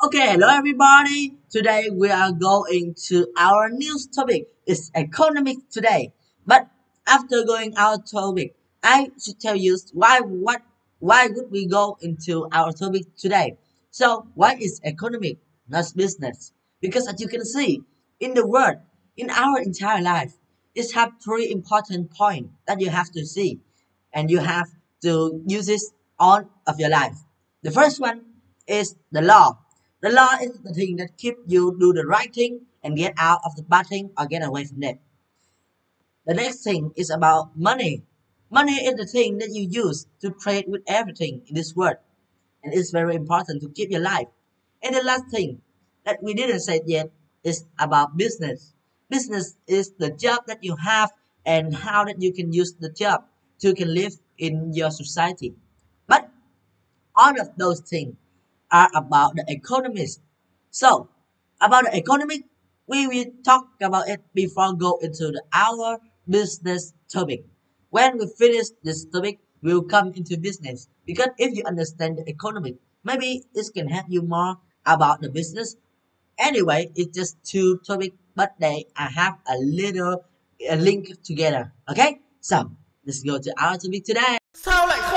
Okay, hello everybody. Today we are going to our news topic. It's economic today. But after going our topic, I should tell you why what why would we go into our topic today. So why is economic not business? Because as you can see in the world, in our entire life, it have three important points that you have to see, and you have to use this all of your life. The first one is the law. The law is the thing that keep you do the right thing and get out of the bad thing or get away from it. The next thing is about money. Money is the thing that you use to trade with everything in this world. And it's very important to keep your life. And the last thing that we didn't say yet is about business. Business is the job that you have and how that you can use the job to can live in your society. But all of those things are about the economics. So, about the economic, we will talk about it before go into the our business topic. When we finish this topic, we'll come into business because if you understand the economic, maybe this can help you more about the business. Anyway, it's just two topic, but they have a little a link together. Okay, so let's go to our topic today. Sao lại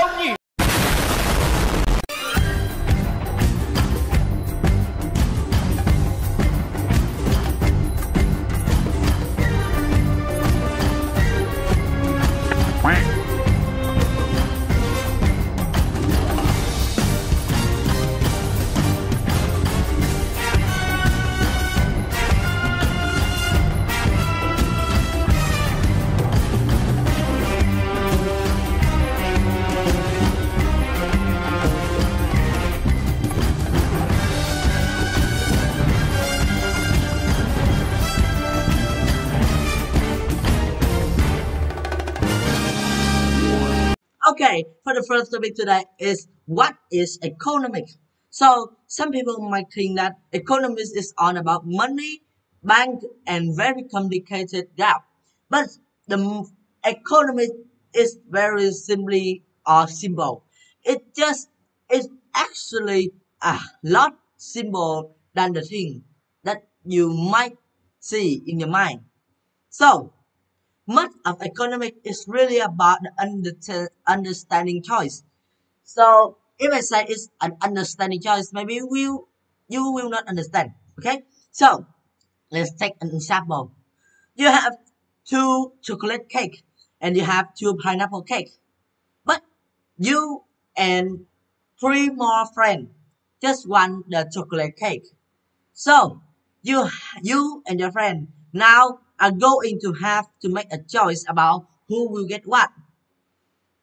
Okay, for the first topic today is what is economics? So some people might think that economics is all about money, bank, and very complicated gap. But the m- economic is very simply or simple. It just is actually a lot simple than the thing that you might see in your mind. So much of economic is really about the under- understanding choice. So if I say it's an understanding choice, maybe you will you will not understand. Okay, so let's take an example. You have two chocolate cake and you have two pineapple cake, but you and three more friends just want the chocolate cake. So you you and your friend now are going to have to make a choice about who will get what.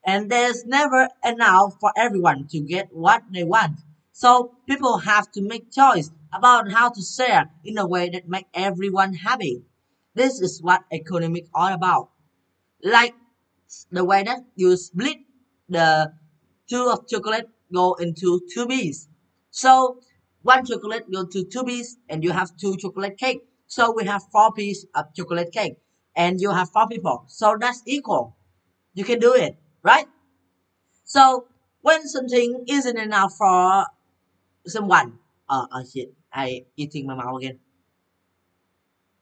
And there's never enough for everyone to get what they want. So people have to make choice about how to share in a way that make everyone happy. This is what economic all about. Like the way that you split the two of chocolate go into two pieces. So one chocolate go to two pieces and you have two chocolate cake. So we have four pieces of chocolate cake and you have four people. So that's equal. You can do it, right? So when something isn't enough for someone, uh, oh shit, I eating my mouth again.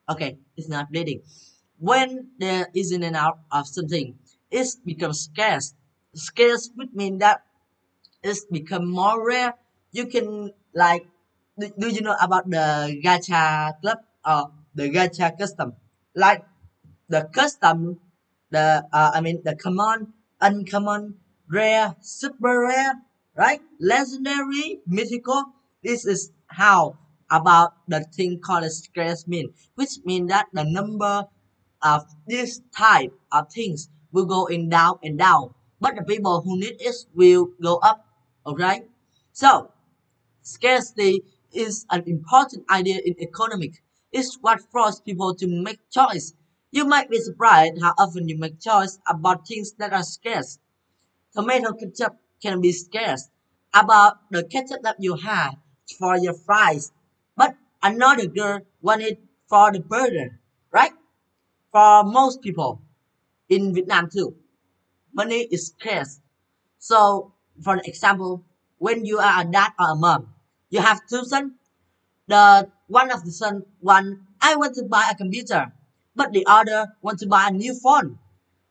Okay, it's not bleeding. When there isn't enough of something, it becomes scarce. Scarce would mean that it's become more rare. You can like, do, do you know about the gacha club or the gacha custom? Like the custom, the uh, I mean the common, uncommon, rare, super rare, right? Legendary, mythical. This is how about the thing called a scarce mean, which mean that the number of this type of things will go in down and down, but the people who need it will go up. Okay, so scarcity is an important idea in economics. It's what forces people to make choice. You might be surprised how often you make choice about things that are scarce. Tomato ketchup can be scarce about the ketchup that you have for your fries, but another girl wanted for the burger, right? For most people in Vietnam too, money is scarce. So, for example, when you are a dad or a mom, you have two sons, the one of the son one I want to buy a computer, but the other want to buy a new phone.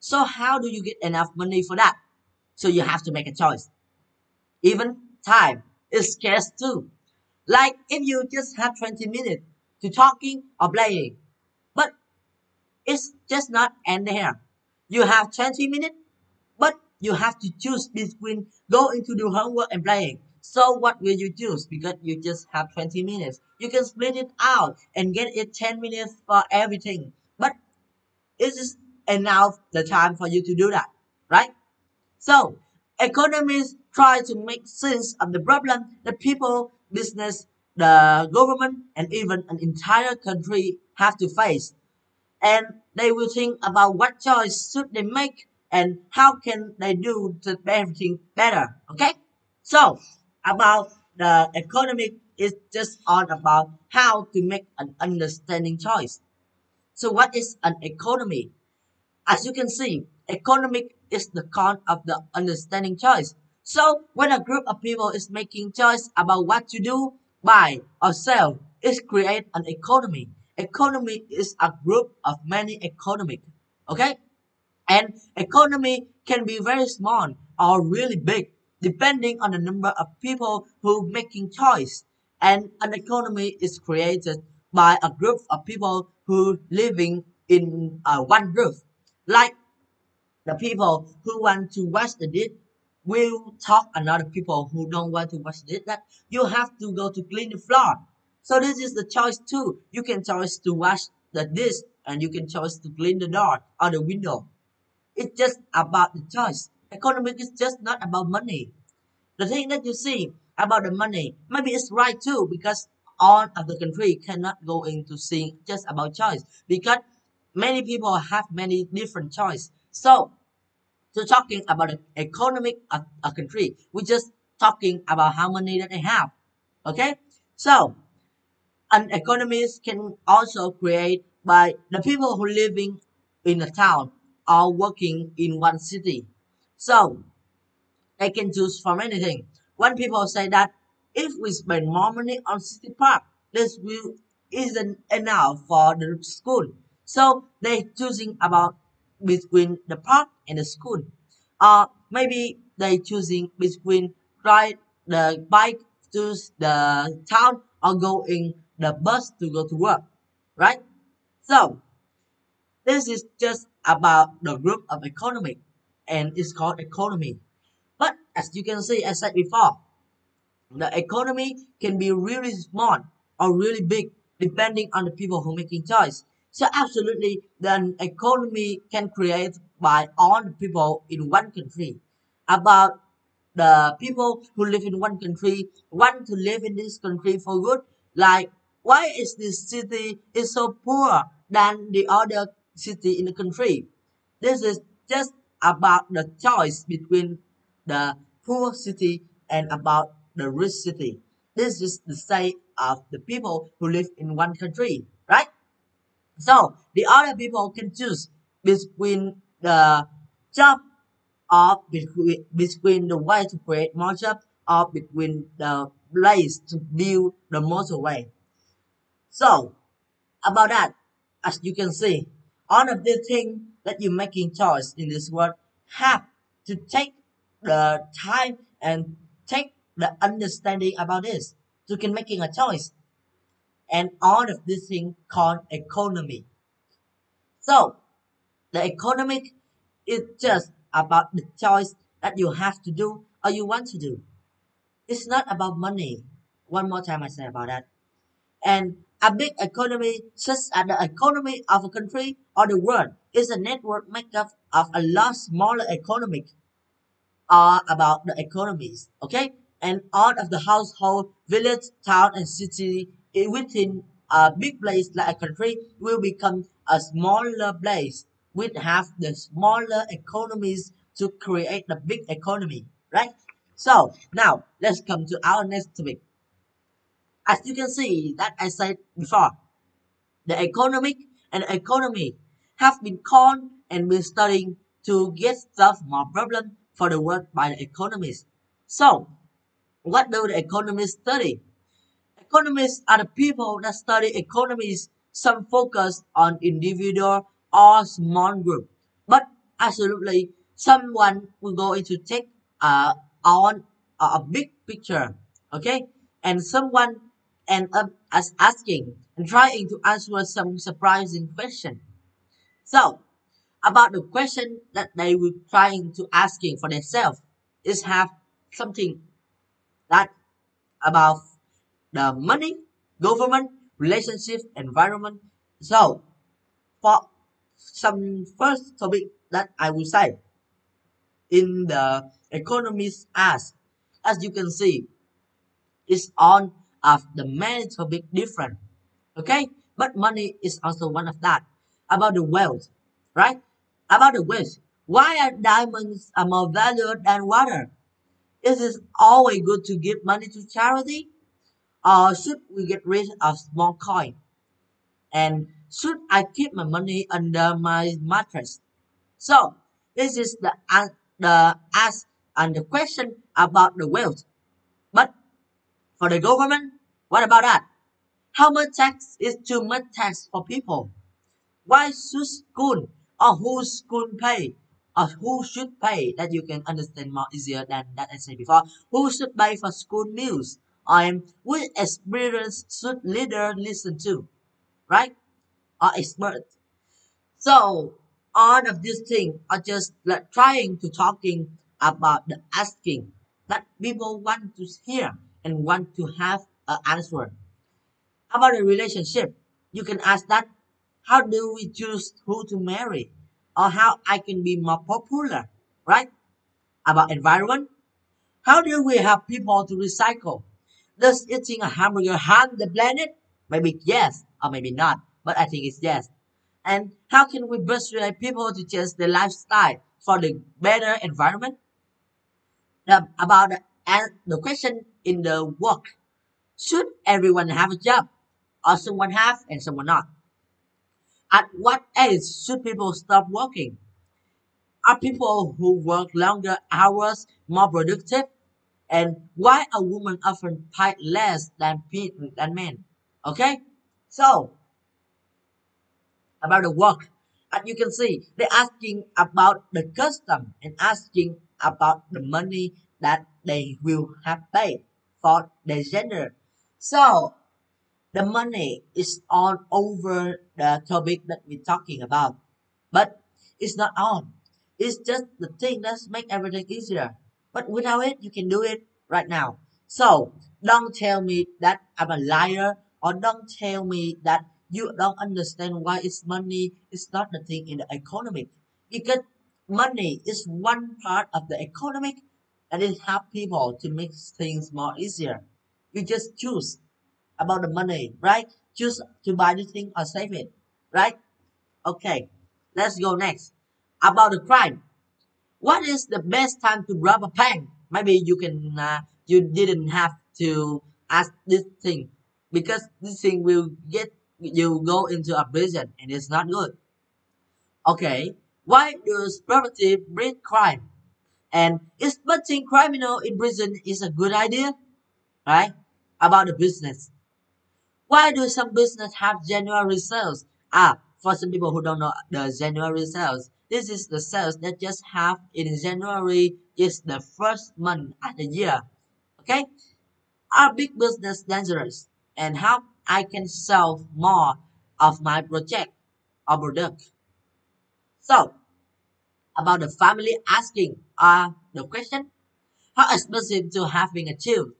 So how do you get enough money for that? So you have to make a choice. Even time is scarce too. Like if you just have 20 minutes to talking or playing, but it's just not end there. You have 20 minutes, but you have to choose between going to do homework and playing. So what will you choose? Because you just have 20 minutes. You can split it out and get it 10 minutes for everything. But is this enough the time for you to do that? Right? So economists try to make sense of the problem that people, business, the government, and even an entire country have to face. And they will think about what choice should they make and how can they do to everything better. Okay? So about the economic is just all about how to make an understanding choice. So what is an economy? As you can see, economic is the con of the understanding choice. So when a group of people is making choice about what to do, buy or sell, it create an economy. Economy is a group of many economic. Okay? And economy can be very small or really big depending on the number of people who making choice. And an economy is created by a group of people who living in uh, one group. Like the people who want to wash the dish will talk another people who don't want to wash the dish that you have to go to clean the floor. So this is the choice too. You can choose to wash the dish and you can choose to clean the door or the window. It's just about the choice. Economic is just not about money. The thing that you see about the money, maybe it's right too, because all of the country cannot go into seeing just about choice because many people have many different choice. So, to talking about the economic of a country, we just talking about how many that they have. Okay, so an economist can also create by the people who living in a town or working in one city. So they can choose from anything. When people say that if we spend more money on city park, this will isn't enough for the school. So they choosing about between the park and the school. Or maybe they choosing between ride the bike to the town or going the bus to go to work. Right? So this is just about the group of economic and it's called economy. But as you can see, as I said before, the economy can be really small or really big depending on the people who making choice. So absolutely, the economy can create by all the people in one country. About the people who live in one country want to live in this country for good. Like, why is this city is so poor than the other city in the country? This is just about the choice between the poor city and about the rich city. This is the say of the people who live in one country, right? So the other people can choose between the job or between, between the way to create more jobs or between the place to build the motorway. So about that, as you can see, all of these things that you're making choice in this world have to take the time and take the understanding about this to can making a choice. And all of this thing called economy. So the economic is just about the choice that you have to do or you want to do. It's not about money. One more time I say about that. And a big economy, such as the economy of a country or the world, is a network made up of a lot smaller economic are about the economies, okay? And all of the household, village, town, and city within a big place like a country will become a smaller place which have the smaller economies to create the big economy, right? So now let's come to our next topic. As you can see that I said before, the economic and economy have been called and been studying to get solve more problems for the world by the economists. So, what do the economists study? Economists are the people that study economies. Some focus on individual or small group, but absolutely someone will go into take uh, on a big picture. Okay, and someone end up as asking and trying to answer some surprising question. So about the question that they were trying to asking for themselves is have something that about the money, government, relationship, environment. So for some first topic that I will say in the economist ask, as you can see, is on of the many topic different. Okay, but money is also one of that. About the wealth, right? About the wealth. Why are diamonds are more valued than water? Is it always good to give money to charity? Or should we get rid of small coin? And should I keep my money under my mattress? So this is the an- the ask and the question about the wealth. But for the government, what about that? How much tax is too much tax for people? Why should school or who school pay or who should pay that you can understand more easier than that I said before. Who should pay for school meals? I'm which experience should leader listen to? Right? Or expert. So all of these things are just like trying to talking about the asking that people want to hear and want to have an answer. About a relationship, you can ask that how do we choose who to marry or how I can be more popular, right? About environment, how do we help people to recycle? Does eating a hamburger harm the planet? Maybe yes, or maybe not, but I think it's yes. And how can we persuade people to change their lifestyle for the better environment? The- about the, the question in the work, should everyone have a job? Or someone have and someone not? At what age should people stop working? Are people who work longer hours more productive? And why are women often paid less than than men? Okay, so about the work, as you can see, they're asking about the custom and asking about the money that they will have paid for their gender. So the money is all over the topic that we're talking about. But it's not all. It's just the thing that's make everything easier. But without it, you can do it right now. So don't tell me that I'm a liar or don't tell me that you don't understand why it's money is not the thing in the economic. Because money is one part of the economic and it help people to make things more easier. You just choose about the money, right? Choose to buy the thing or save it, right? Okay, let's go next. About the crime. What is the best time to rob a bank? Maybe you can, uh, you didn't have to ask this thing because this thing will get you go into a prison and it's not good. Okay, why does poverty breed crime? And is putting criminal in prison is a good idea, right? About the business. Why do some business have January sales? Ah, for some people who don't know the January sales, this is the sales that just have in January is the first month of the year. Okay, are big business dangerous? And how I can sell more of my project or product? So about the family asking uh the question, how expensive to having a child?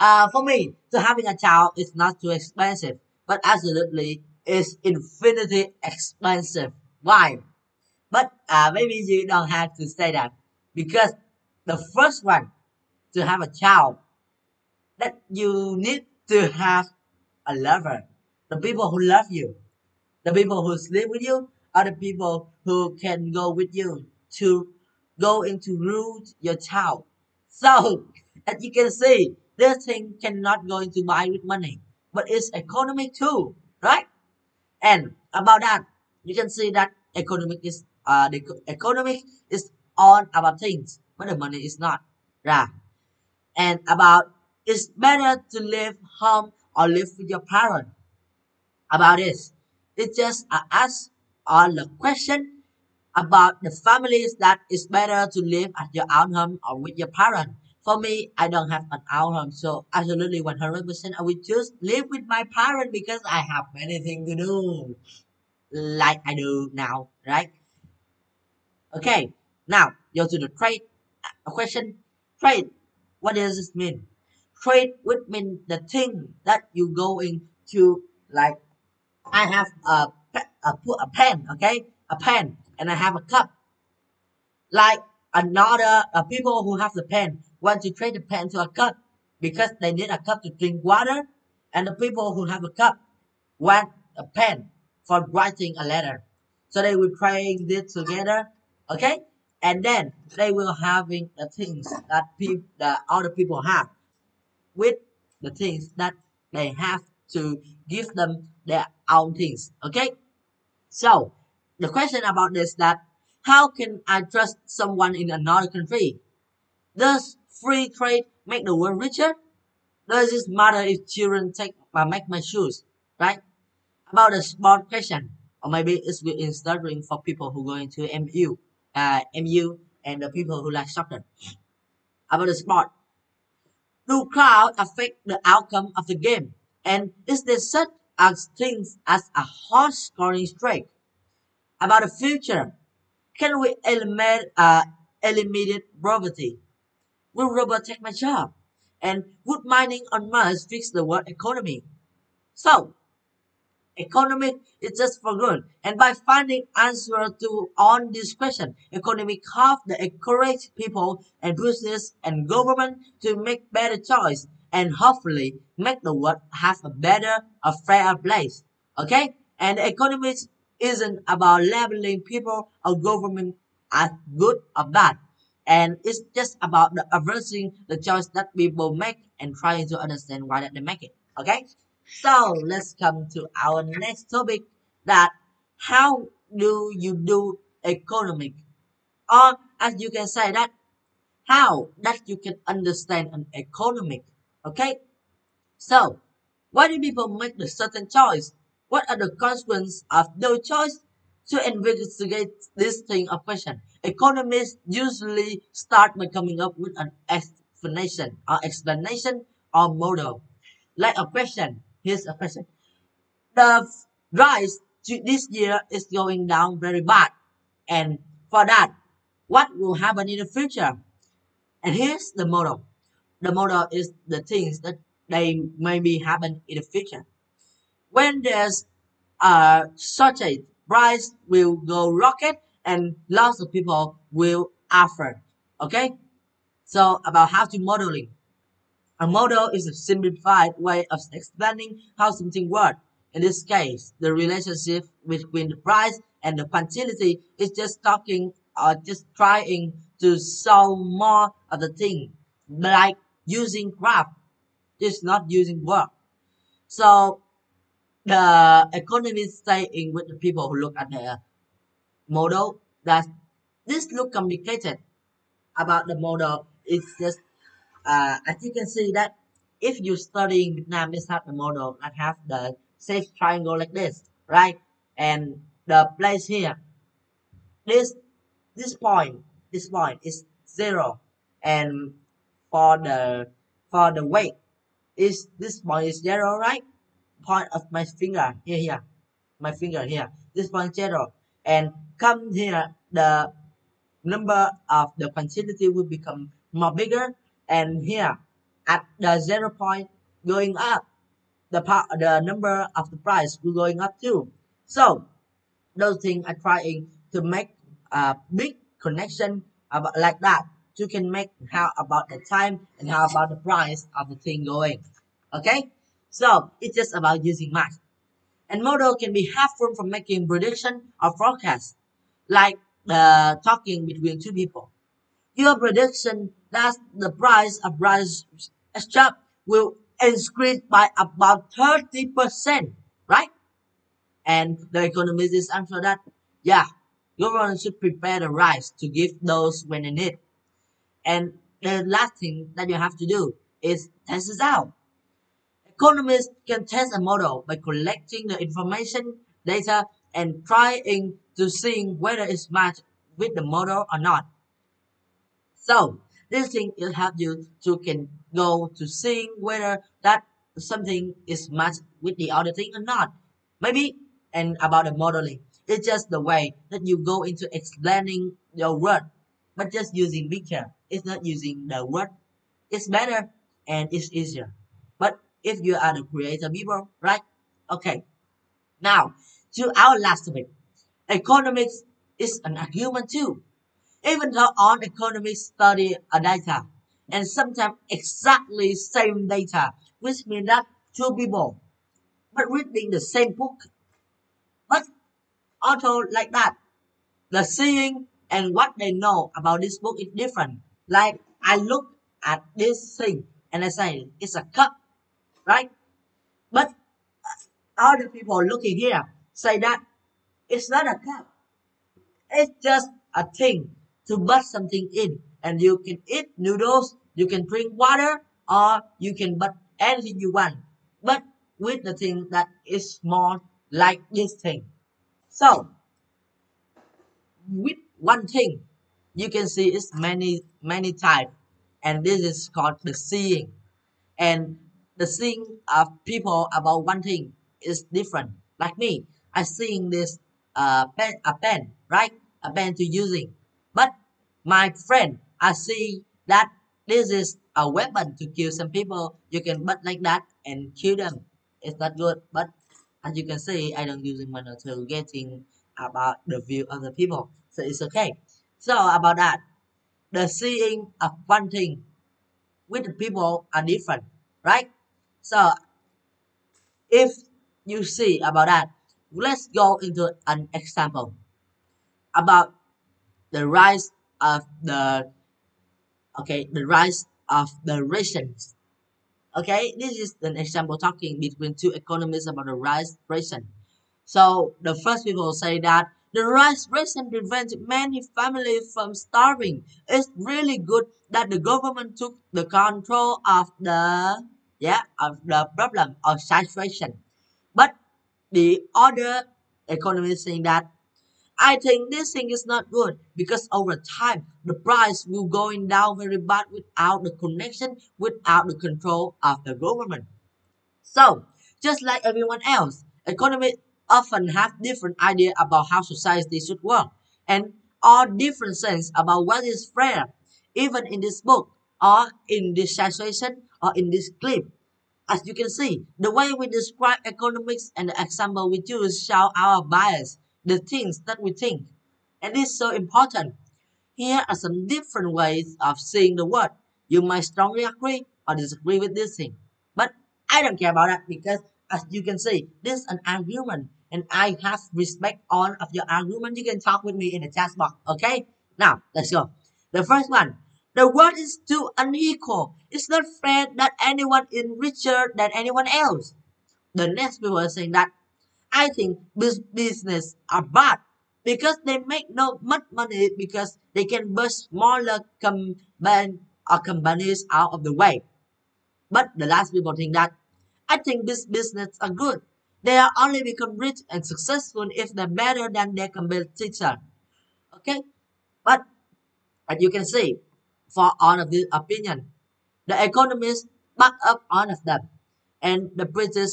Uh, for me, to having a child is not too expensive, but absolutely is infinitely expensive. Why? But uh, maybe you don't have to say that because the first one to have a child that you need to have a lover, the people who love you, the people who sleep with you, are the people who can go with you to go into root your child. So, as you can see, this thing cannot go into buy with money, but it's economic too, right? And about that, you can see that economic is uh the economic is all about things, but the money is not. Right? And about it's better to live home or live with your parent about this. It's just uh, ask all the question about the families that it's better to live at your own home or with your parent. For me, I don't have an own home, so absolutely 100% I will just live with my parents because I have many things to do, like I do now, right? Okay, now go to the trade uh, question. Trade, what does this mean? Trade would mean the thing that you going to like. I have a a, a pen, okay, a pen, and I have a cup. Like another uh, people who have the pen want to trade the pen to a cup because they need a cup to drink water, and the people who have a cup want a pen for writing a letter. So they will trade this together, okay? And then they will having the things that people that other people have with the things that they have to give them their own things, okay? So the question about this that how can I trust someone in another country? Does free trade make the world richer? Does it matter if children take uh, make my shoes? Right? About the sport question, or maybe it's inspiring for people who go into MU, uh, MU, and the people who like soccer. About the sport, do crowd affect the outcome of the game? And is there such a thing as a horse scoring streak? About the future, can we eliminate uh, eliminate poverty? Will robots take my job? And would mining on Mars fix the world economy? So, economic is just for good. And by finding answer to on this question, economic help the encourage people and business and government to make better choice and hopefully make the world have a better, a fairer place. Okay? And economics isn't about labeling people or government as good or bad. And it's just about the addressing the choice that people make and trying to understand why that they make it. Okay? So let's come to our next topic that how do you do economic? Or as you can say that how that you can understand an economic. Okay? So why do people make the certain choice? What are the consequences of no choice? To investigate this thing of question, economists usually start by coming up with an explanation or explanation or model. Like a question. Here's a question. The rice to- this year is going down very bad. And for that, what will happen in the future? And here's the model. The model is the things that they maybe happen in the future. When there's uh, a shortage, price will go rocket and lots of people will offer. Okay? So about how to modeling. A model is a simplified way of explaining how something works. In this case, the relationship between the price and the quantity is just talking or just trying to solve more of the thing, like using graph, just not using word. So the economists saying with the people who look at the model that this look complicated about the model. It's just uh, as you can see that if you study in Vietnam, this have the model that have the safe triangle like this, right? And the place here, this this point, this point is zero, and for the for the weight is this point is zero, right? Point of my finger here, here, my finger here. This point zero, and come here the number of the quantity will become more bigger. And here at the zero point going up the part the number of the price will going up too. So those things are trying to make a big connection about like that. You can make how about the time and how about the price of the thing going. Okay so it's just about using math and model can be helpful for making prediction or forecast like the talking between two people your prediction that the price of rice shop will increase by about 30%, right? And the economist is answer that, yeah, government should prepare the rice to give those when they need. And the last thing that you have to do is test it out. Economists can test a model by collecting the information, data, and trying to see whether it's matched with the model or not. So this thing will help you to can go to seeing whether that something is matched with the other thing or not. Maybe and about the modeling. It's just the way that you go into explaining your word, but just using picture. It's not using the word. It's better and it's easier. But if you are the creator people, right? Okay. Now to our last topic. Economics is an argument too. Even though all economists study a data and sometimes exactly same data, which means that two people but reading the same book. But also like that, the seeing and what they know about this book is different. Like I look at this thing and I say it's a cup, right? But other people looking here say that it's not a cup. It's just a thing to put something in and you can eat noodles, you can drink water or you can put anything you want. But with the thing that is small like this thing. So with one thing you can see it's many many types and this is called the seeing and the seeing of people about one thing is different. Like me i seeing this uh pen a pen right? A pen to using. But my friend i see that this is a weapon to kill some people. You can put like that and kill them. It's not good but as you can see i don't using money to getting about the view of the people. So it's okay. So about that the seeing of one thing with the people are different right so if you see about that let's go into an example about the rise of the okay the rise of the rations okay this is an example talking between two economists about the rise ration so the first people say that the rice ration prevents many families from starving. It's really good that the government took the control of the yeah of the problem of situation. But the other economists saying that I think this thing is not good because over time the price will going down very bad without the connection, without the control of the government. So just like everyone else, economists often have different idea about how society should work and all different sense about what is fair. Even in this book or in this situation or in this clip, as you can see, the way we describe economics and the example we choose show our bias, the things that we think. And is so important. Here are some different ways of seeing the world. You might strongly agree or disagree with this thing. But I don't care about that because as you can see, this is an argument and I have respect all of your argument. You can talk with me in the chat box. Okay? Now, let's go. The first one. The world is too unequal. It's not fair that anyone is richer than anyone else. The next people are saying that I think business are bad because they make no much money because they can push smaller company or uh, companies out of the way. But the last people think that I think this business are good they are only become rich and successful if they're better than their competitor. Okay? But as you can see, for all of this opinion, the economists back up all of them. And the British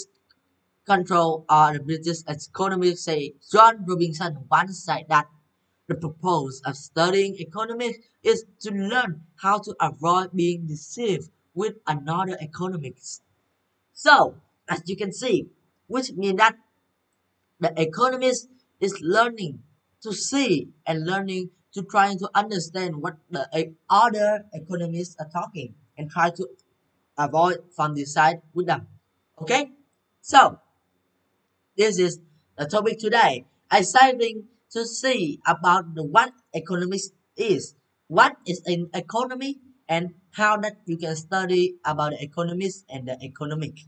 control or the British economists say Joan Robinson once said that the purpose of studying economics is to learn how to avoid being deceived with another economics. So, as you can see, which means that the economist is learning to see and learning to trying to understand what the other economists are talking and try to avoid from this side with them. Okay, so this is the topic today. Starting to see about the what economics is, what is an economy, and how that you can study about the economists and the economic.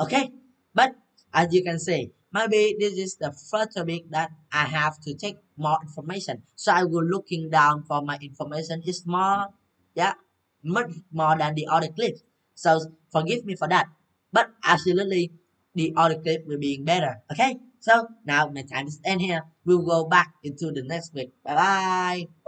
Okay, but as you can see, maybe this is the first topic that I have to take more information. So I will looking down for my information is more, yeah, much more than the other clips. So forgive me for that. but absolutely the other clip will be better. Okay, so now my time is end here. We'll go back into the next week. Bye bye.